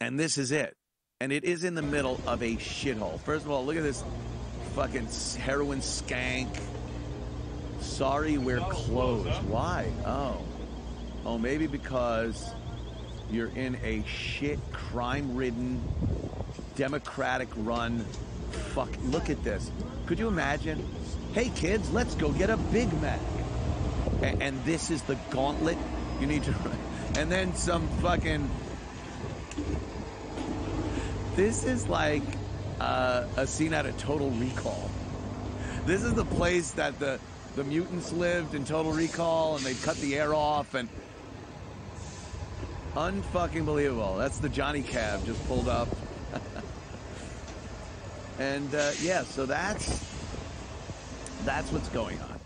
And this is it. And it is in the middle of a shithole. First of all, look at this fucking heroin skank. Sorry, we're oh, closed. Why? Oh. Oh, maybe because you're in a shit, crime ridden, Democratic run. Fuck. Look at this. Could you imagine? Hey, kids, let's go get a Big Mac. And, and this is the gauntlet you need to. Run and then some fucking. This is like uh, a scene out of Total Recall. This is the place that the the mutants lived in Total Recall, and they cut the air off, and unfucking believable. That's the Johnny Cab just pulled up, and uh, yeah, so that's that's what's going on.